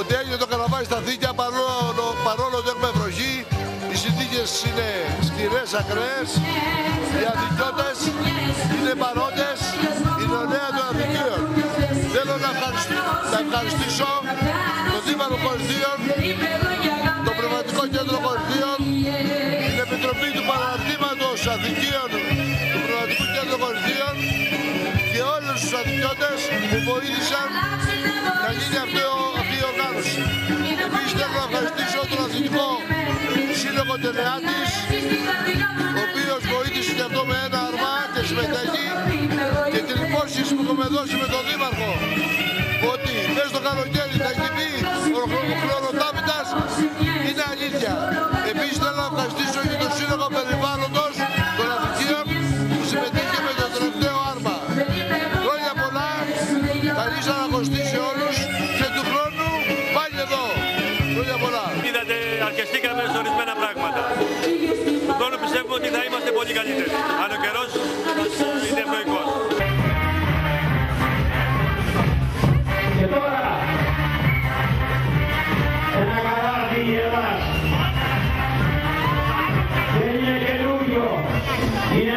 ότι έγινε το καραβάκι στα θήκια παρόλο, παρόλο ότι έχουμε βροχή. Οι συνθήκες είναι σκληρές, ακραίες. Οι αδικιώτες είναι παρόντες. Η νεολαία των αδικίων. Θέλω να, ευχαριστήσω, να ευχαριστήσω τον Δήμαρχο Κορυφίων, το Πνευματικό Κέντρο Κορυφίων, την Επιτροπή του Παραρτήματος Αδικίων του Πνευματικού Κέντρου Κορυφίων και όλους τους αδικιώτες που βοήθησαν να γίνει αυτή, αυτή η οργάνωση. Επίσης θέλω να ευχαριστήσω τον Αθηνικό Σύλλογο Τελεάτης, ο οποίος βοήθησε και αυτό με ένα αρμά και συμμετέχει και την υπόσχεση που έχουμε δώσει με τον Δήμαρχο ότι μέσα στο καλοκαίρι θα γίνει ο χρονοτάπητας είναι αλήθεια. Επίσης θέλω να ευχαριστήσω και τον Σύλλογο Περιβάλλοντος των Αθηνικών που συμμετείχε με το τελευταίο άρμα. Χρόνια πολλά, καλή αναγνωστή βασιστήκαμε σε ορισμένα πράγματα. Τώρα πιστεύω πιστεύουμε ότι θα είμαστε πολύ καλύτεροι. Αν ο καιρός είναι ευνοϊκός. Και τώρα, ένα καράβι για μας. Δεν είναι καινούριο. Είναι